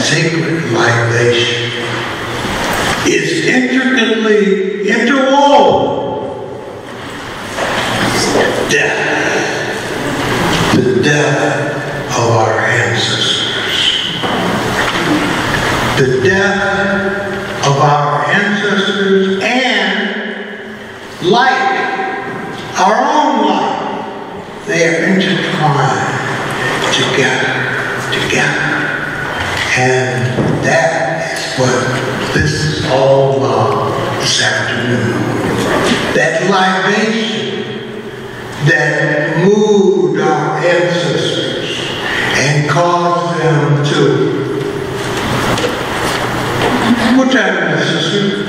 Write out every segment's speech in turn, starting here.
sacred libation is intricately interwoven. Death, the death of our ancestors, the death of our ancestors, and like our own life, they are intertwined together, together. And that is what this is all about this afternoon. That libation that moved our ancestors and caused them to. What time is it, sister?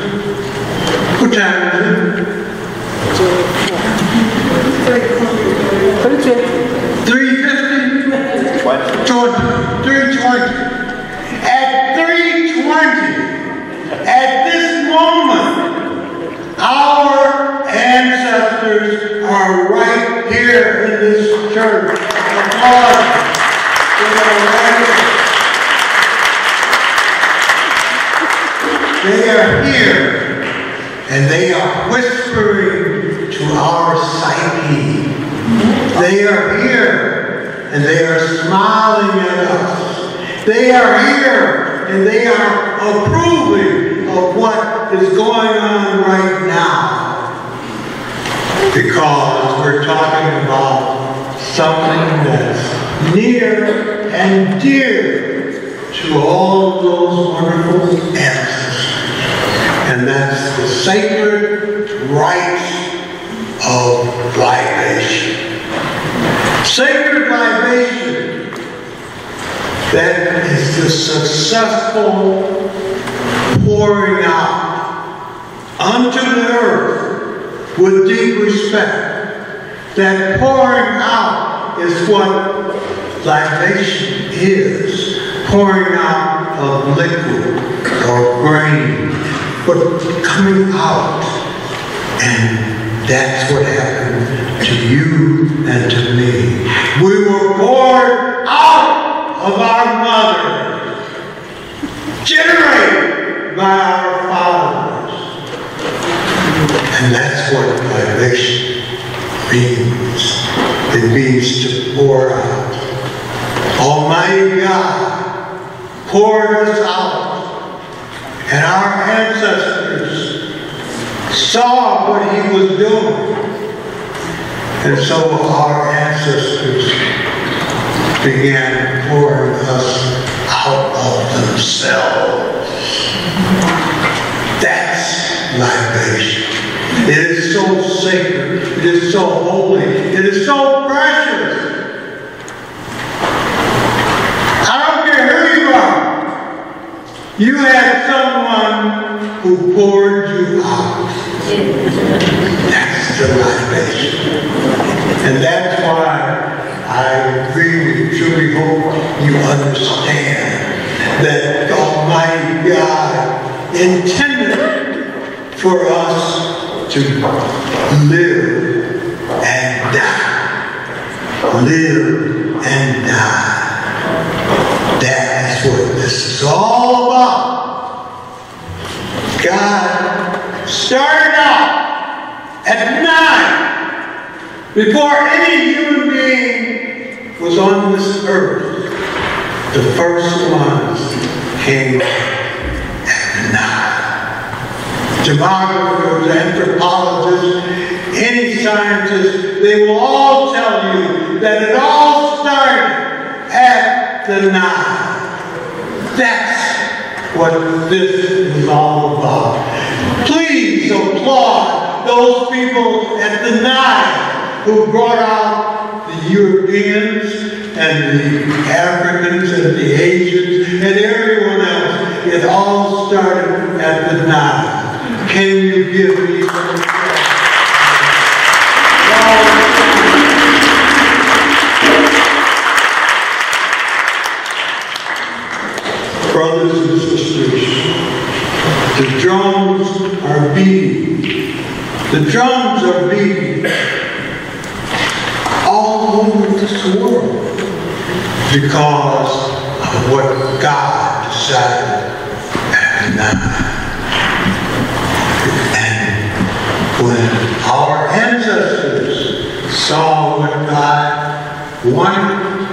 What time is it? Three fifty? Twenty. Three twenty. At three twenty, at this moment, our ancestors are right here in this church. They are here, and they are whispering to our psyche. They are here, and they are smiling at us. They are here, and they are approving of what is going on right now. Because we're talking about something that's near and dear to all of those wonderful ancestors. And that's the sacred rites of libation. Sacred libation, that is the successful pouring out unto the earth with deep respect. That pouring out is what libation is. Pouring out of liquid or grain, but coming out. And that's what happened to you and to me. We were poured out of our mother, generated by our fathers. And that's what libation means. It means to pour out. Almighty God poured us out. And our ancestors saw what he was doing. And so our ancestors began pouring us out of themselves. That's libation. It is so sacred. It is so holy. It is so precious. I don't care who you are. You had someone who poured you out. That's the libation. And that's why I really, truly hope you understand that Almighty God intended for us to live and die. Live and die. That is what this is all about. God started out at Nile before any human was on this earth. The first ones came at Nile. Demographers, anthropologists, any scientist, they will all tell you that it all started at the Nile. That's what this is all about. Please applaud those people at the Nile who brought out Europeans and the Africans and the Asians and everyone else. It all started at the Nile. Can you give me some? Brothers and sisters, the drums are beating. The drums are beating this world because of what God decided at Nile. And when our ancestors saw what God wanted,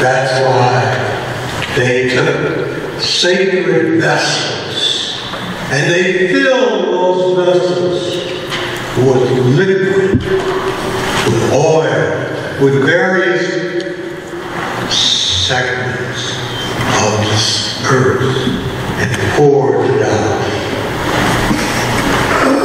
that's why they took sacred vessels and they filled those vessels with liquid, with oil, with various sacraments of this earth and poured it out.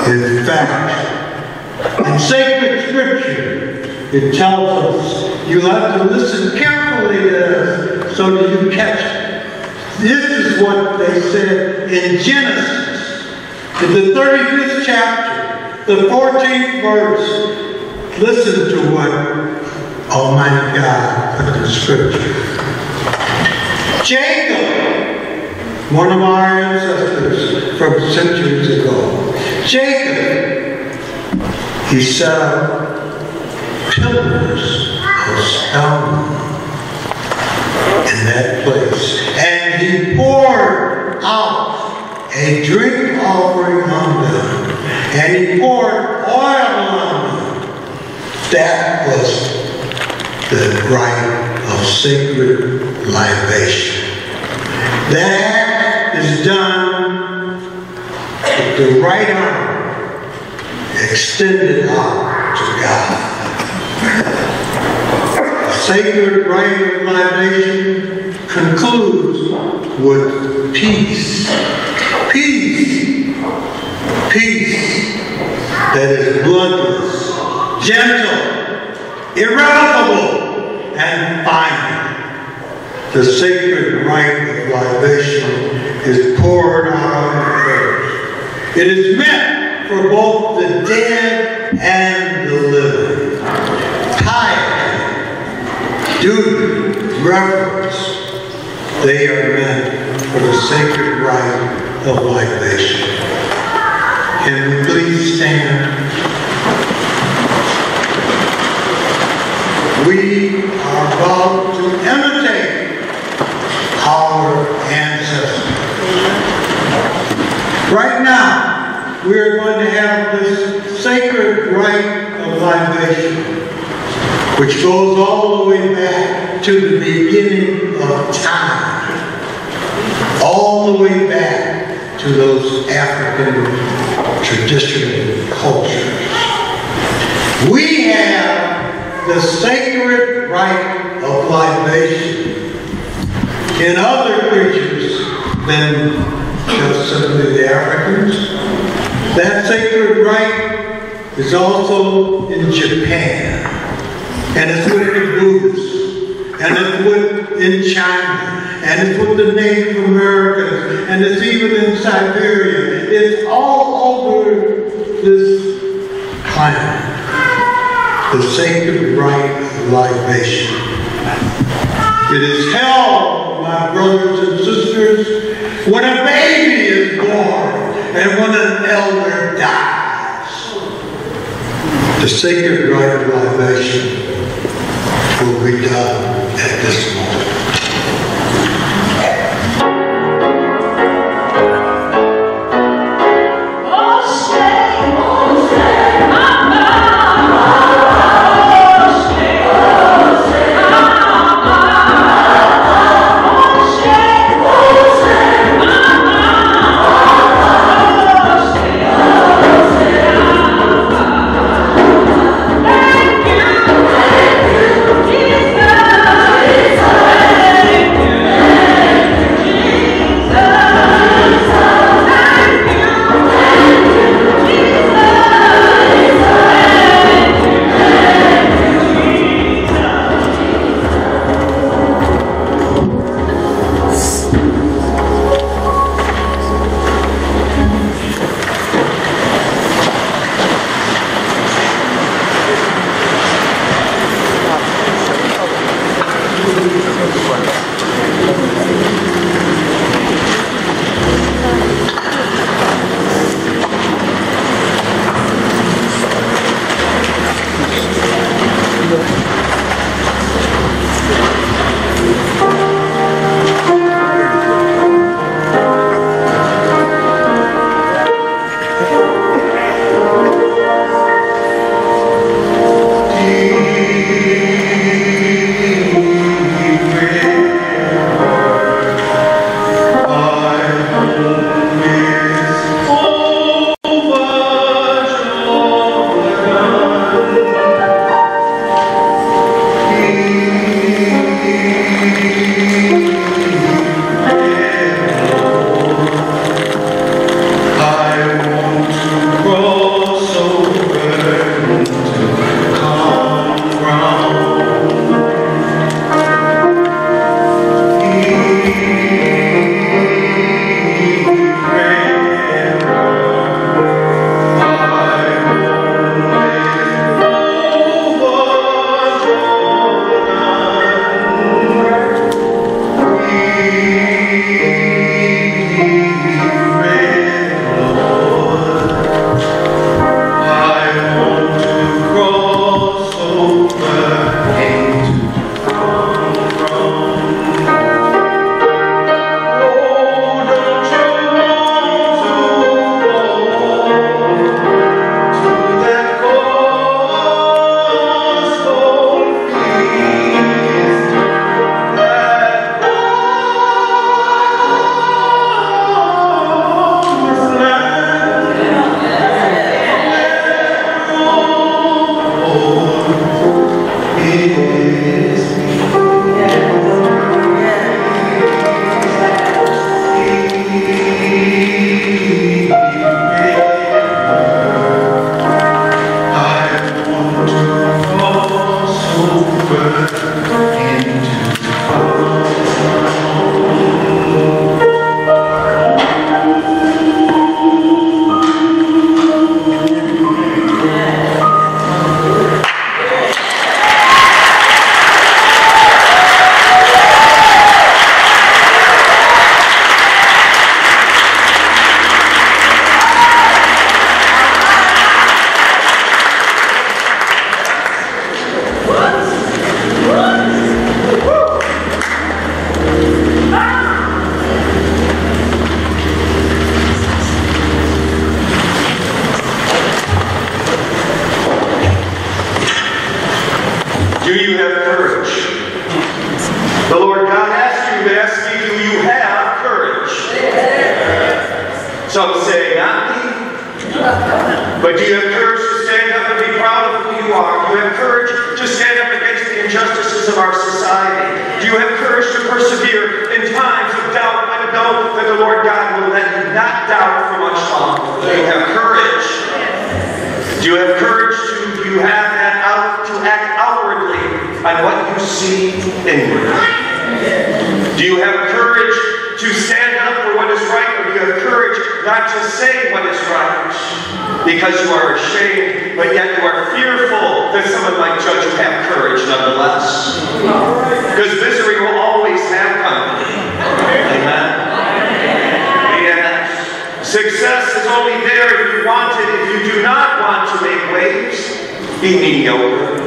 In fact, in sacred scripture, it tells us you have to listen carefully to this so that you catch it. This is what they said in Genesis, in the 35th chapter, the 14th verse. Listen to what Oh Almighty God put in Scripture. Jacob, one of our ancestors from centuries ago, Jacob, he set up pillars of stone in that place. And he poured out a drink offering on them. And he poured oil on them. That was the rite of sacred libation. That is done with the right arm extended out to God. The sacred rite of libation concludes with peace. Peace. Peace that is bloodless, gentle, irrevocable, and final. The sacred rite of libation is poured out on earth. It is meant for both the dead and the living. Piety, duty, reverence, they are meant for the sacred rite of libation. Can we please stand? We are about to imitate our ancestors. Right now, we are going to have this sacred rite of libation, which goes all the way back to the beginning of time, all the way back to those African traditional cultures. We have the sacred rite of libation in other creatures than just simply the Africans. That sacred rite is also in Japan, and it's with the Buddhists, and it's with in China, and it's with the Native Americans, and it's even in Siberia. It's all over this planet. The sacred rite of libation. It is held, my brothers and sisters, when a baby is born and when an elder dies. The sacred rite of libation will be done at this moment. Some say, not me. But do you have courage to stand up and be proud of who you are? Do you have courage to stand up against the injustices of our society? Do you have courage to persevere in times of doubt and know that the Lord God will let you not doubt for much longer? Do you have courage? Do you have courage to you have that out to act outwardly on what you see inwardly? Do you have courage to stand up for what is right, or do you courage not to say what is right? Because you are ashamed, but yet you are fearful that someone might judge you. Have courage nonetheless. Because misery will always have company. Amen. Success is only there if you want it. If you do not want to make waves, be mediocre.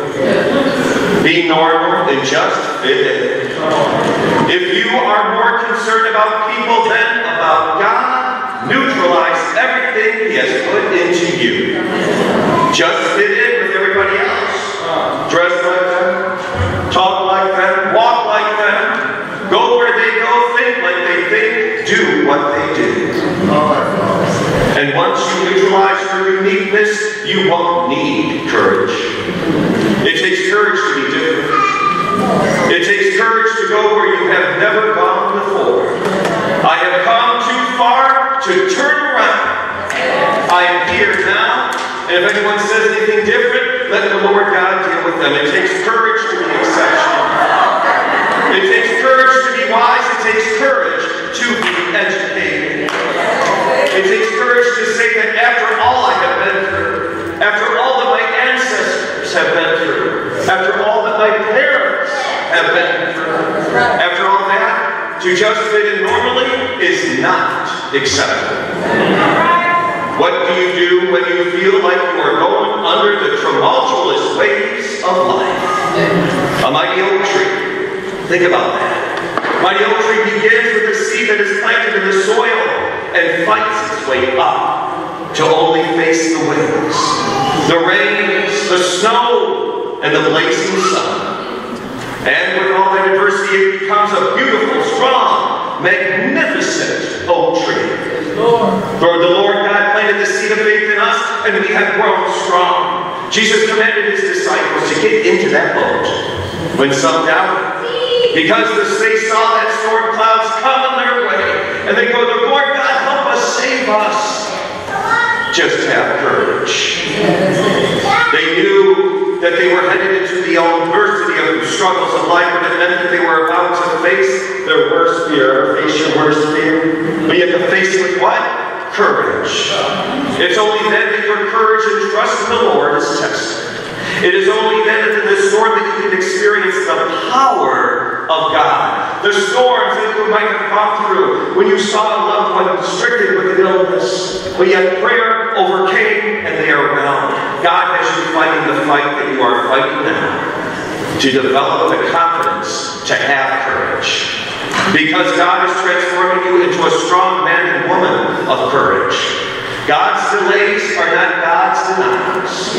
Be normal and just fit in. If you are more concerned about people than about God, neutralize everything He has put into you. Just fit in with everybody else. Dress like them, talk like them, walk like them, go where they go, think like they think, do what they do. And once you neutralize your uniqueness, you won't need courage. It takes courage to be different. It takes courage to go where you have never gone before. I have come too far to turn around. I am here now, and if anyone says anything different, let the Lord God deal with them. It takes courage to be exceptional. It takes courage to be wise. It takes courage to be educated. It takes courage to say that after all I have been through, after all that my ancestors have been through, after all that my parents have been through, after all that, to just fit in normally is not acceptable. What do you do when you feel like you are going under the tumultuous waves of life? A mighty oak tree. Think about that. Mighty oak tree begins with a seed that is planted in the soil and fights its way up to only face the winds, the rains, the snow, and the blazing sun. And with all that adversity, it becomes a beautiful, strong, magnificent oak tree. For the Lord God planted the seed of faith in us, and we have grown strong. Jesus commanded his disciples to get into that boat when some doubted. Because they saw that storm clouds coming their way, and they go, the Lord God, help us, save us. Just have courage. They knew that they were headed into the adversity of the struggles of life, but it meant that they were about to face their worst fear, face your worst fear. But you have to face it with what? Courage. It's only then that your courage and trust in the Lord is tested. It is only then that in the storm that you can experience the power of God. The storms that you might have gone through when you saw a loved one stricken with an illness, but yet prayer overcame and they are well. God has you fighting the fight that you are fighting now to develop the confidence to have courage. Because God is transforming you into a strong man and woman of courage. God's delays are not God's denials.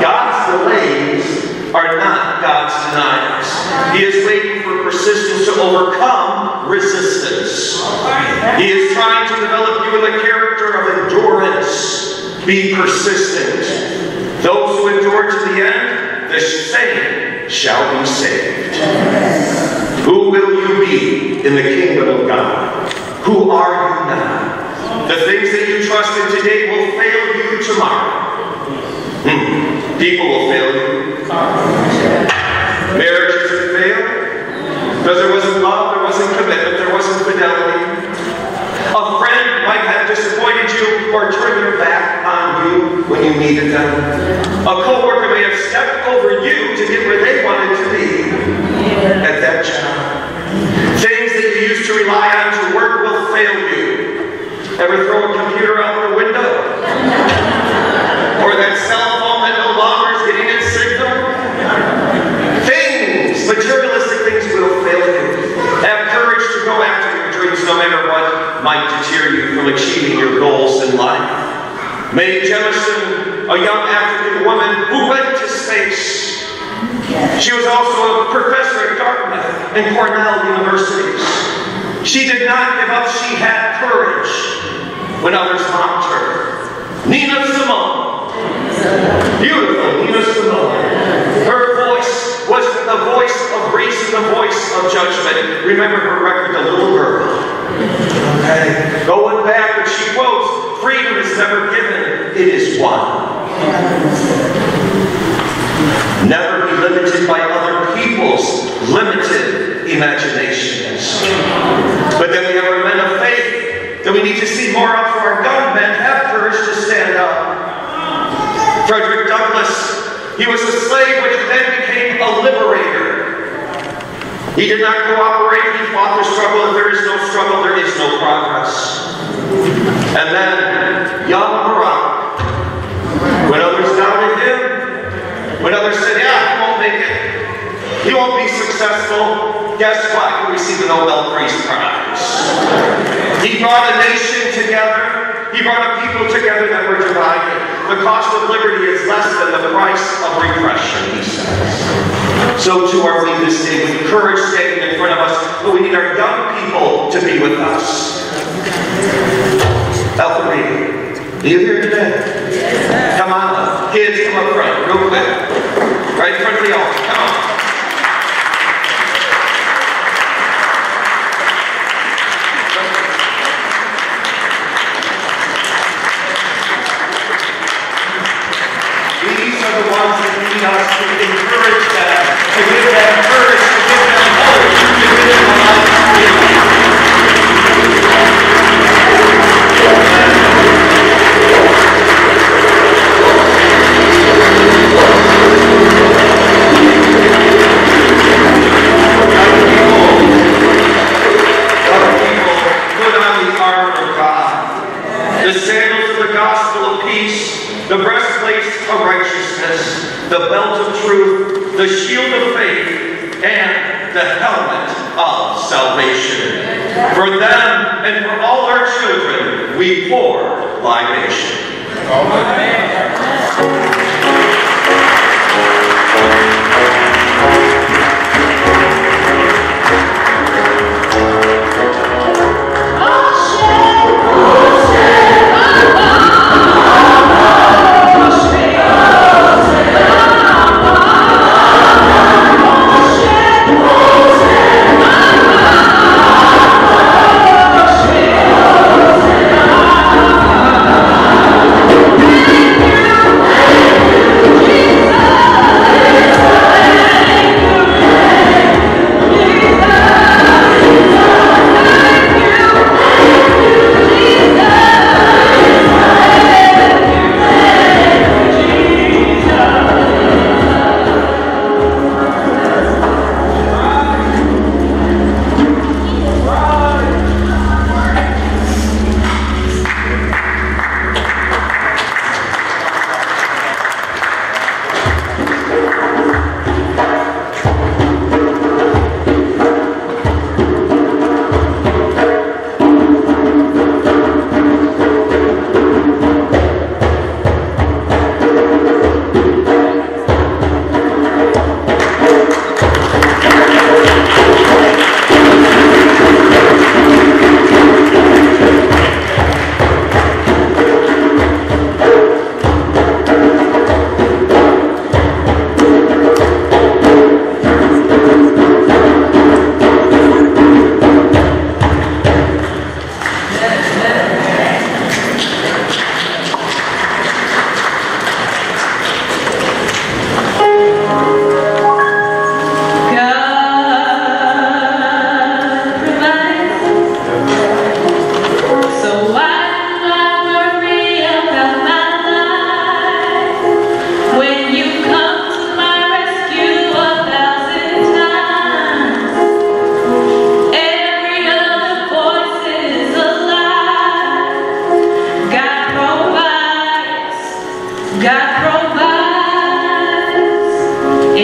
God's delays are not God's denials. He is waiting for persistence to overcome resistance. He is trying to develop you in the character of endurance. Be persistent. Those who endure to the end, the same shall be saved. Who will you be in the kingdom of God? Who are you now? The things that you trust in today will fail you tomorrow. Hmm. People will fail you. Marriages have failed. Because there wasn't love, there wasn't commitment, there wasn't fidelity. A friend might have disappointed you or turned their back on you when you needed them. A coworker may have stepped over you to get where they wanted to be at that job. Things that you used to rely on to work will fail you. Ever throw a computer out the window? Or that cell phone that no longer is getting its signal? Things, materialistic things will fail you. Have courage to go after your dreams no matter what might deter you from achieving your goals in life. Mae Jemison, a young African woman who went to space, She was also a professor at Dartmouth and Cornell universities. She did not give up. She had courage when others mocked her. Nina Simone. Beautiful Nina Simone. Her voice was the voice of reason, the voice of judgment. Remember her record, The Little Girl. Okay. Going back, but she quotes, freedom is never given, it is won. Never be limited by other people's limited imaginations. But then we have our men we need to see more of our young men have courage to stand up. Frederick Douglass, he was a slave which then became a liberator. He did not cooperate, he fought the struggle. If there is no struggle, there is no progress. And then, young Barack, when others doubted him, when others said, yeah, he won't make it, he won't be successful, guess what? He received the Nobel Peace Prize. He brought a nation together. He brought a people together that were divided. The cost of liberty is less than the price of repression, he says. So too are we this day with courage standing in front of us, but we need our young people to be with us. Elfrida, are you here today? Yes. Come on. Kids, come up front, real quick. Right in front of the altar.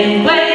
In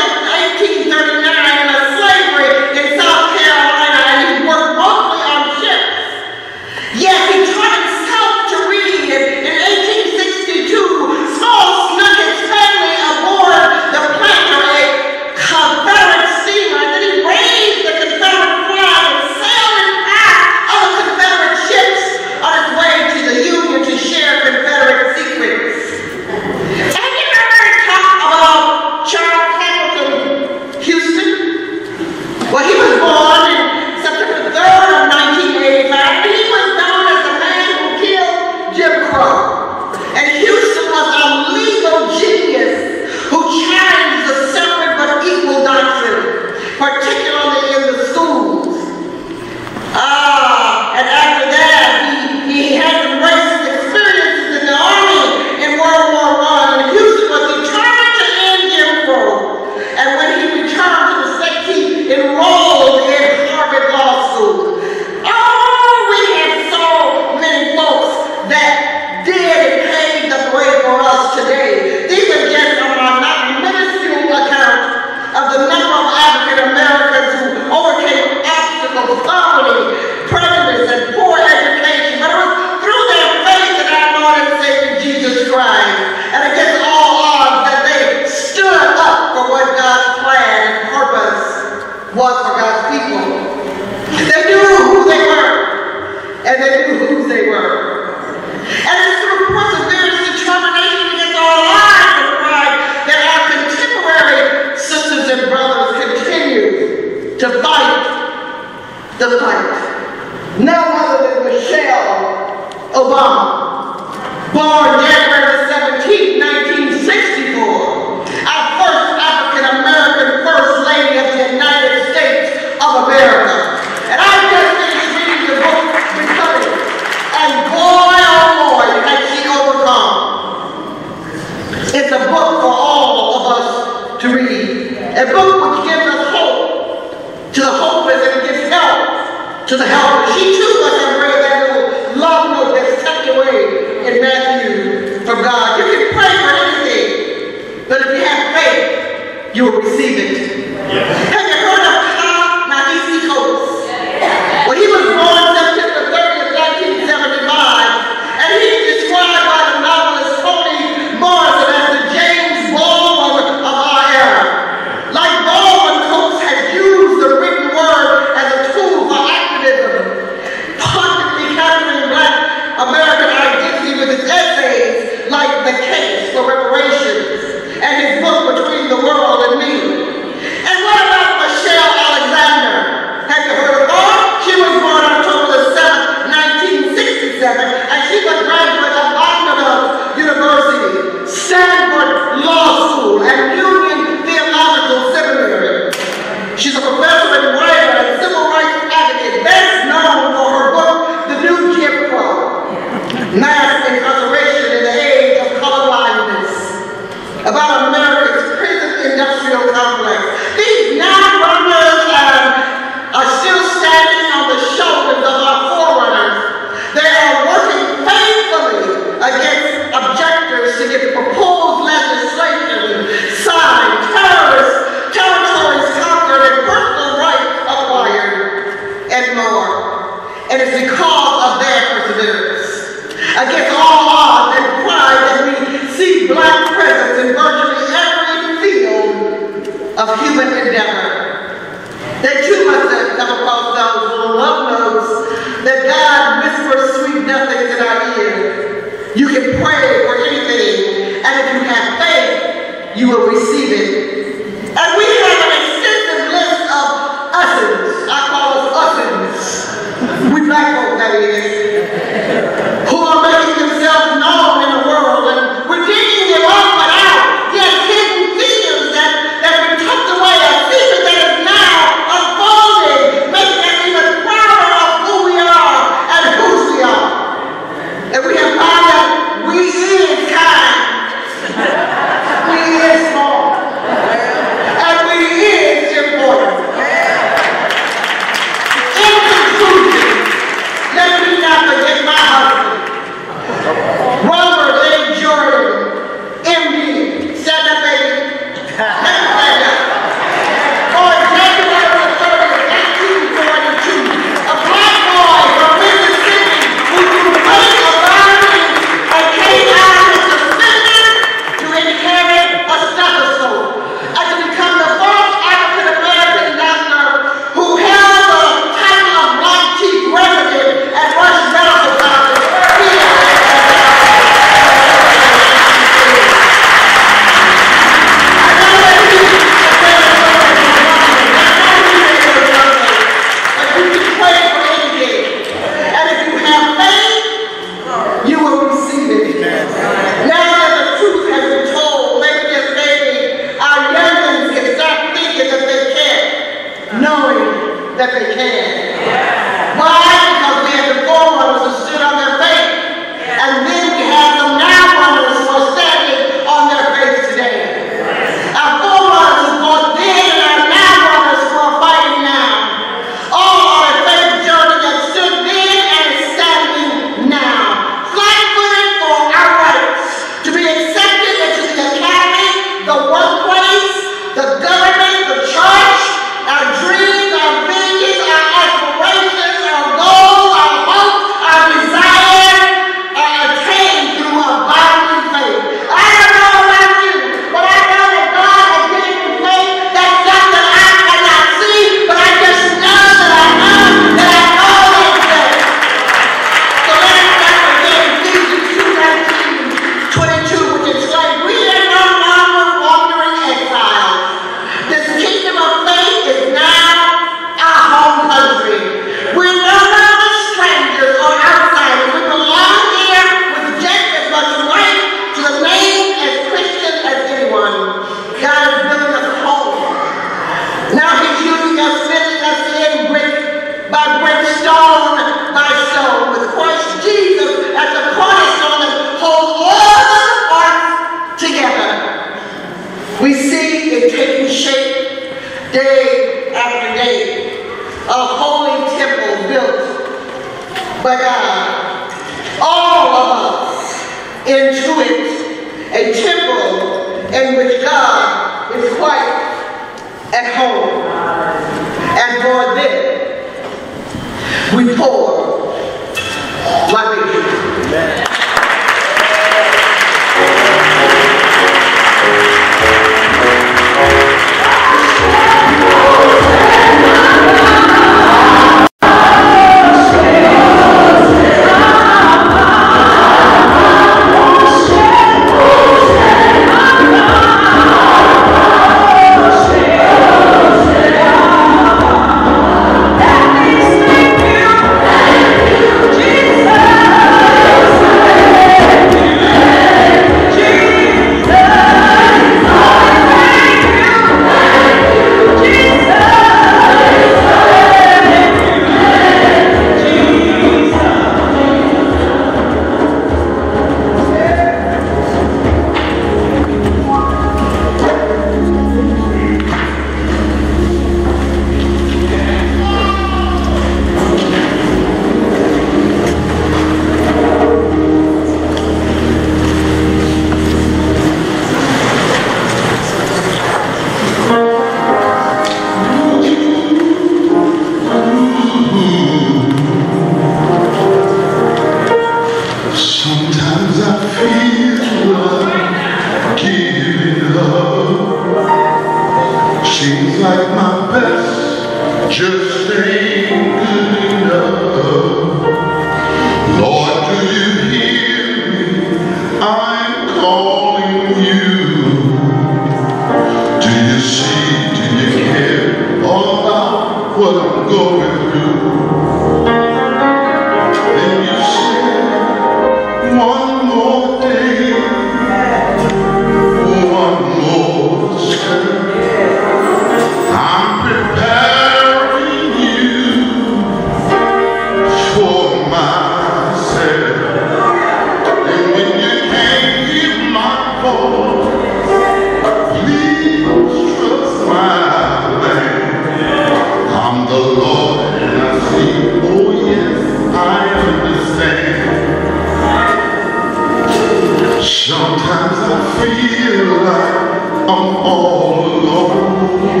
Sometimes I feel like I'm all alone.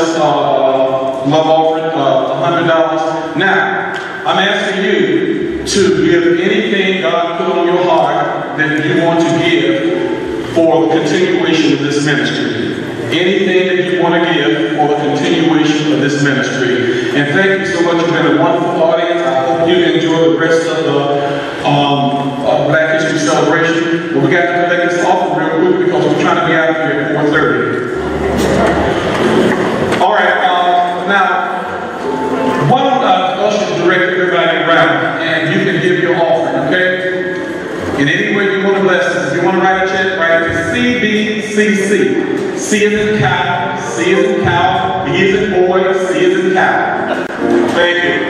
uh, love offering, uh, $100. Now, I'm asking you to give anything God put on your heart that you want to give for the continuation of this ministry. Anything that you want to give for the continuation of this ministry. And thank you so much. You've been a wonderful audience. I hope you enjoy the rest of the um, uh, Black History Celebration. But we got to collect this off real quick because we're trying to be out here at 4.30. direct everybody around, and you can give your offering, okay? In any way you want to bless us, you want to write a check, write it to CBCC. C is in cow, C is in cow, B is in boy, C is in cow. Thank you.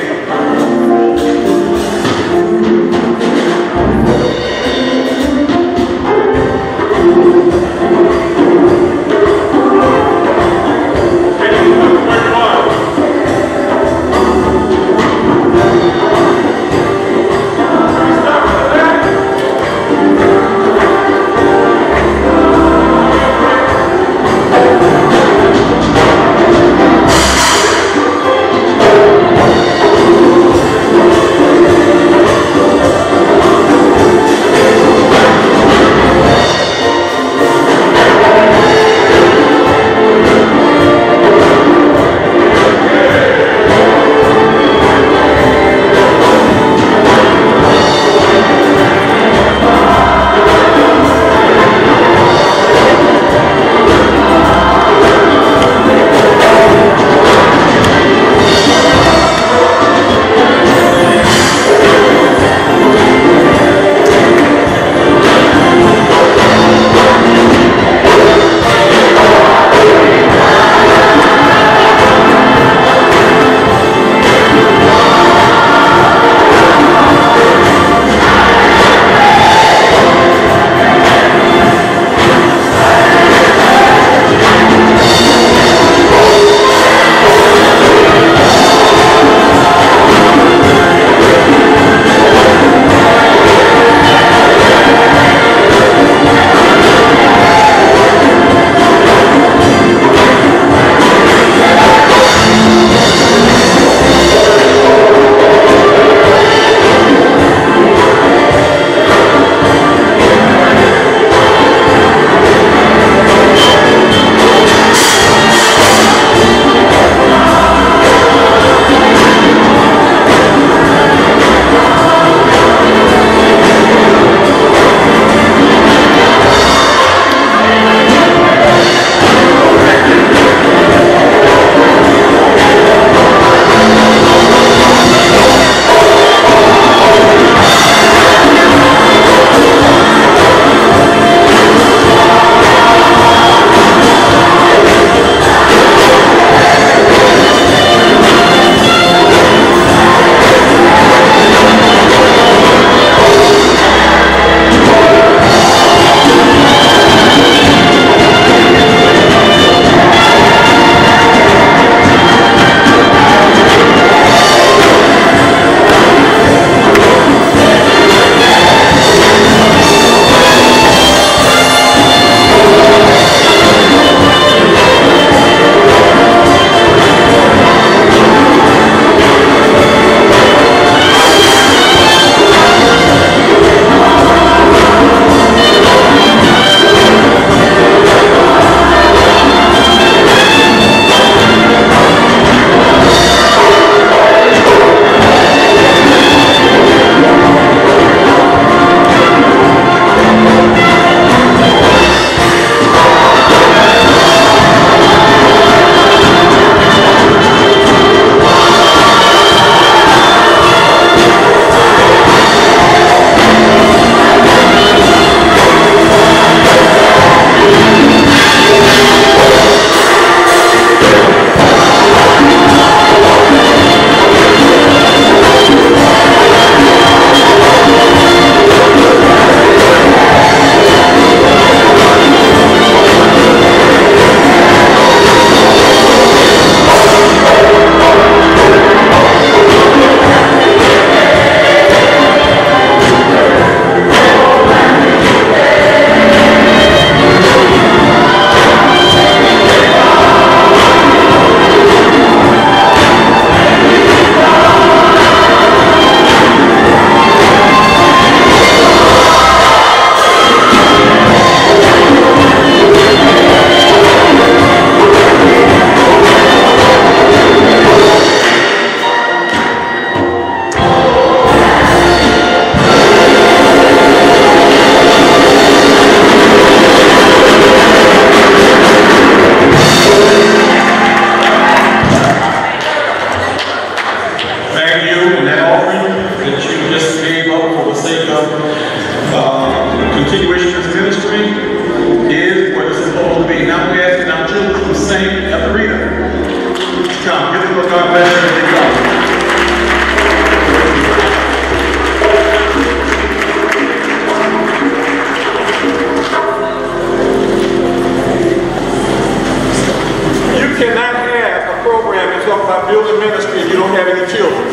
Building ministry if you don't have any children.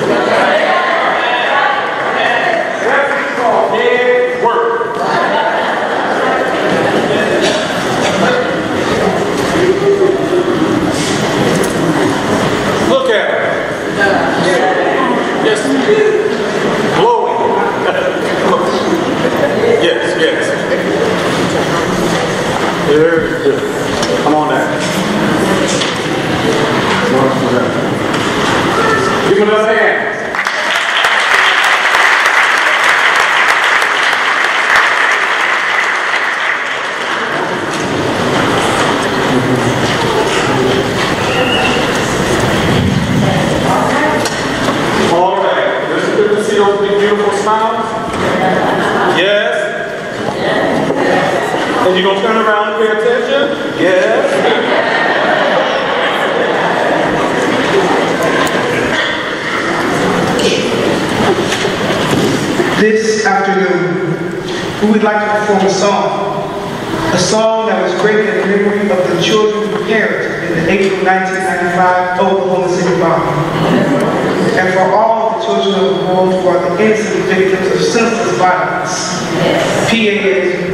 That's called dead work. Look at her. Yes. Glowing. yes, yes. Very good. Come on now. Give him another hand. All right. Let's good to see those big beautiful smiles. Yes. And you gonna turn around and pay attention? Yes. This afternoon, we would like to perform a song, a song that was created in memory of the children who perished in the April 1995 Oklahoma City bombing, and for all the children of the world who are the innocent victims of senseless violence. PAS.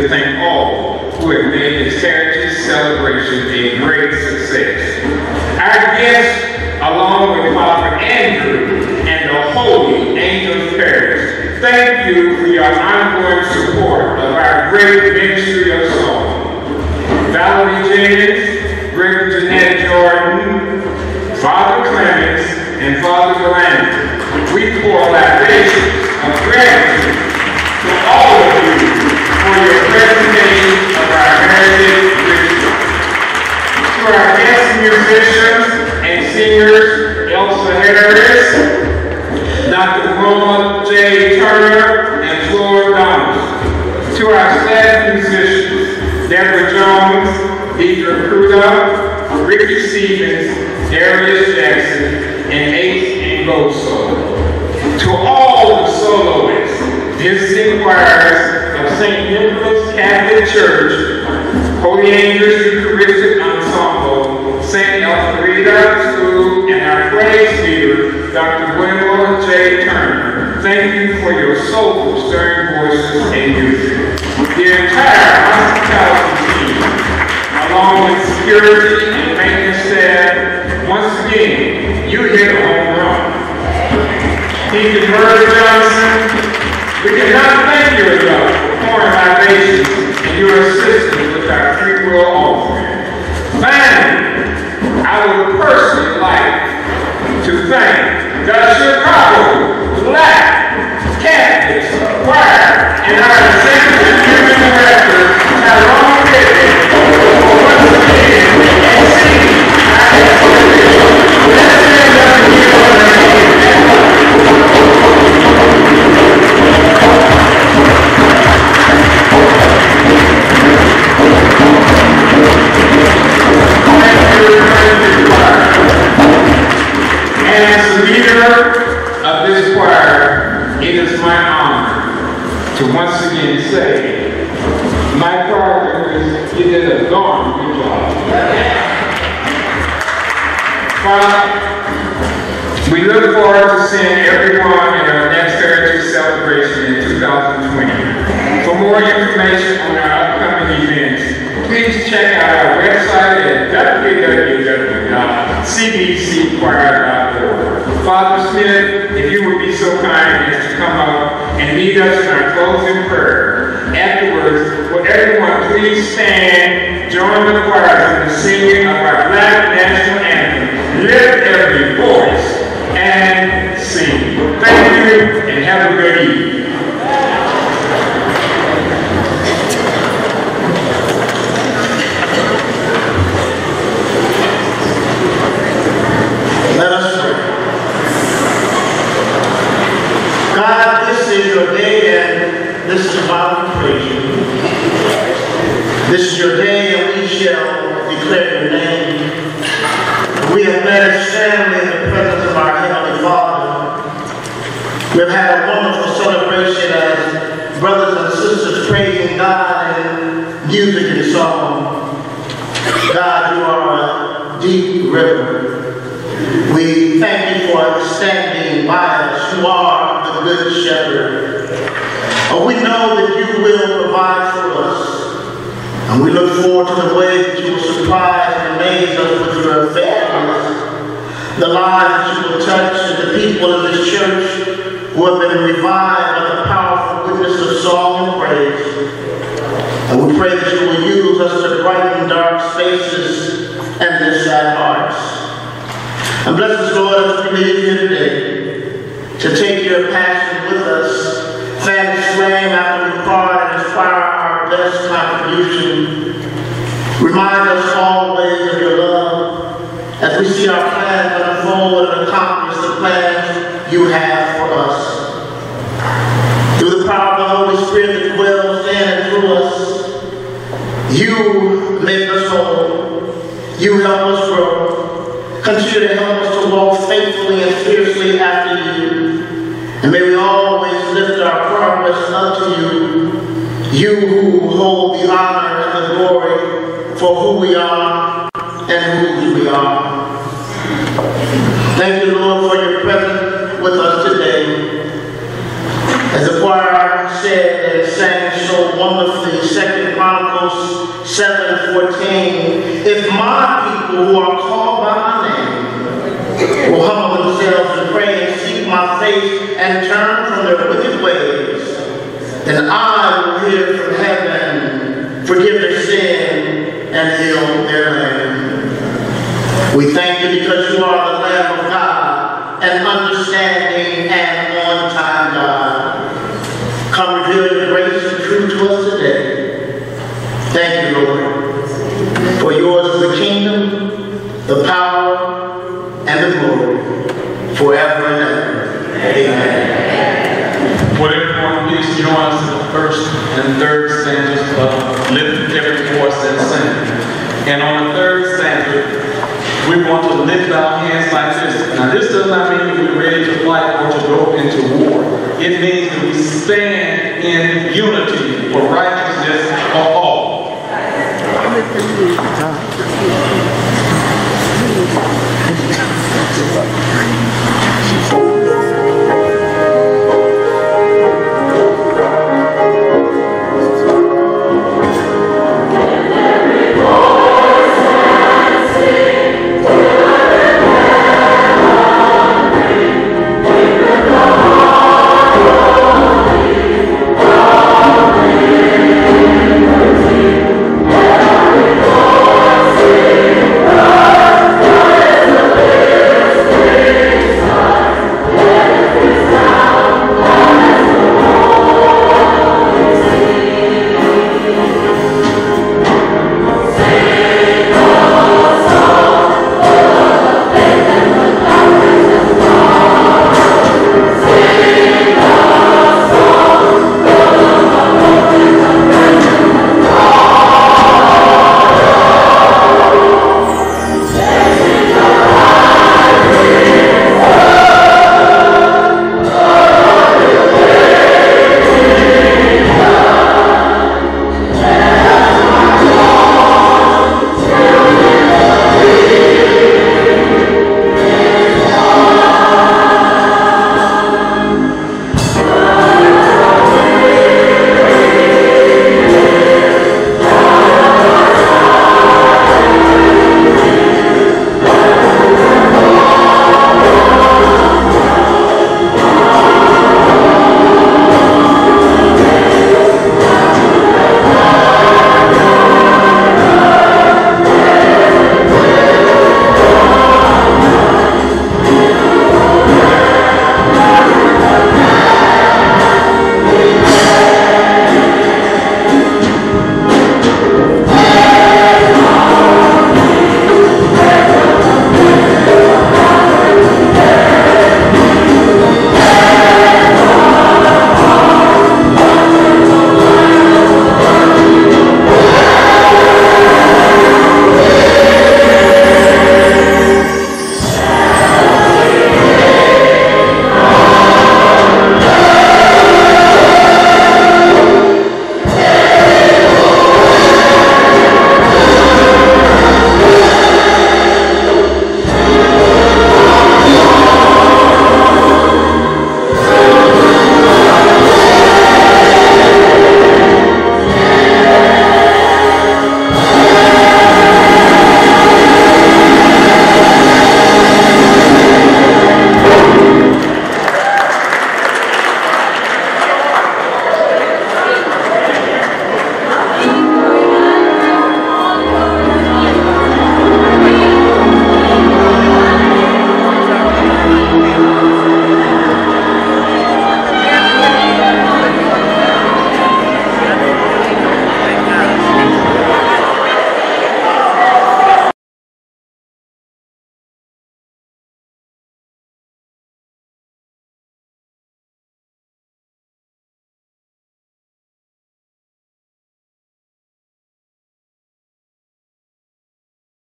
To thank all who have made this heritage celebration a great success. Our guests, along with Father Andrew and the Holy Angels Parish, thank you for your ongoing support of our great ministry of song. Valerie Jennings, Reverend Jeanette Jordan, Father Clements, and Father Belanger, we pour libations of gratitude to all of you for your of our. To our guest musicians and singers, Dr. Wilma J. Turner, and Flora Donaldson. To our staff musicians, Deborah Jones, Deidre Kruda, Ricky Stevens, Darius Jackson, and Ace Ngoso. To all the soloists, of St. Nicholas Catholic Church, Holy Angels Eucharistic Ensemble, St. Elfrida School, and our praise leader, Dr. Wilma J. Turner. Thank you for your soulful, stirring voices and music. The entire hospitality team, along with security and maintenance staff, once again, you hit a home run. Deacon Murray Johnson, we cannot thank you enough libations and your assistance with our free will offering. Finally, I would personally like to thank the Chicago Black Catholic Choir and our executive director, Tyrone information on our upcoming events, please check out our website at www.cbcchoir.org. Father Smith, if you would be so kind as to come up and lead us in our closing prayer. Afterwards, will everyone please stand, join the choir in the singing of our Black National Anthem. Lift every voice and sing. Thank you and have a good evening. God, this is your day and this is why we praise you. This is your day and we shall declare your name. We have met as family in the presence of our Heavenly Father. We've had a wonderful celebration as brothers and sisters praising God in music and song. God, you are a deep river. We thank you for standing by us. You are good shepherd. And we know that you will provide for us. And we look forward to the way that you will surprise and amaze us with your faithfulness. The lives that you will touch and the people in this church who have been revived by the powerful witness of song and praise. And we pray that you will use us to brighten dark spaces and their sad hearts. And bless us, Lord, as we leave here today, to take your passion with us, fan its flame after we part and inspire our best contribution. Remind us always of your love as we see our plans unfold and accomplish the plans you have for us. Through the power of the Holy Spirit that dwells in and through us, you make us whole. You help us grow. Continue to help us to walk faithfully and fiercely after you. And may we always lift our progress up to you. You who hold the honor and the glory for who we are and whose we are. Thank you, Lord, for your presence with us today. As the choir said and sang so wonderfully, 2 Chronicles 7:14, if my people who are called by humble themselves and pray and seek my face and turn from their wicked ways, then I will hear from heaven, forgive their sin, and heal their land. We thank you because you are the Lamb of God, an understanding and on-time God. Come reveal your grace and truth to us today. Thank you, Lord. For yours is the kingdom, the power, forever and ever. Amen. Would everyone please join us in the first and third stanzas of Lift Every Voice and Sing. And on the third stanza, we want to lift our hands like this. Now this does not mean that we're ready to fight or to go into war. It means that we stand in unity for righteousness of all.